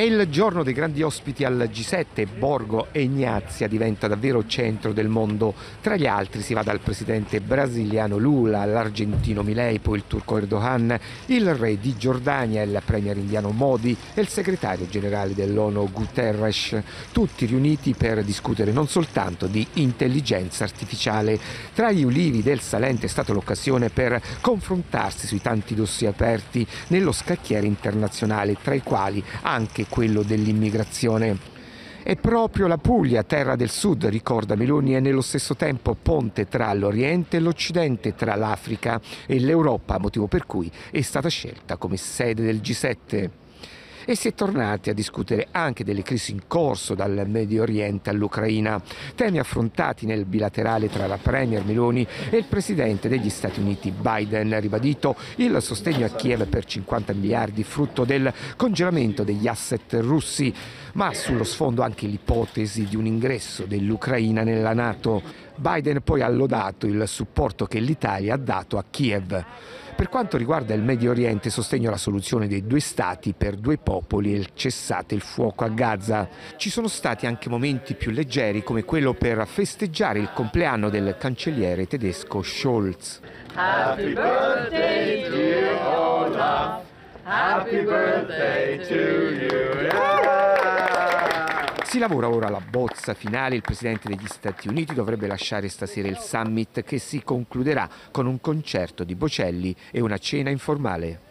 È il giorno dei grandi ospiti al G7 Borgo e Ignazia diventa davvero centro del mondo. Tra gli altri si va dal presidente brasiliano Lula, all'argentino Milei, poi il turco Erdogan, il re di Giordania, il premier indiano Modi e il segretario generale dell'ONU Guterres, tutti riuniti per discutere non soltanto di intelligenza artificiale. Tra gli ulivi del Salente è stata l'occasione per confrontarsi sui tanti dossier aperti nello scacchiere internazionale, tra i quali anche quello dell'immigrazione. È proprio la Puglia, terra del sud, ricorda Meloni, è nello stesso tempo ponte tra l'Oriente e l'Occidente, tra l'Africa e l'Europa, motivo per cui è stata scelta come sede del G7 e si è tornati a discutere anche delle crisi in corso dal Medio Oriente all'Ucraina, temi affrontati nel bilaterale tra la Premier Meloni e il Presidente degli Stati Uniti Biden, ribadito il sostegno a Kiev per 50 miliardi frutto del congelamento degli asset russi, ma sullo sfondo anche l'ipotesi di un ingresso dell'Ucraina nella Nato. Biden poi ha lodato il supporto che l'Italia ha dato a Kiev. Per quanto riguarda il Medio Oriente, sostegno alla soluzione dei due stati per due popoli e il cessate il fuoco a Gaza. Ci sono stati anche momenti più leggeri come quello per festeggiare il compleanno del cancelliere tedesco Scholz. Happy birthday dear Olaf. Happy birthday to you. Si lavora ora alla bozza finale, il Presidente degli Stati Uniti dovrebbe lasciare stasera il summit che si concluderà con un concerto di Bocelli e una cena informale.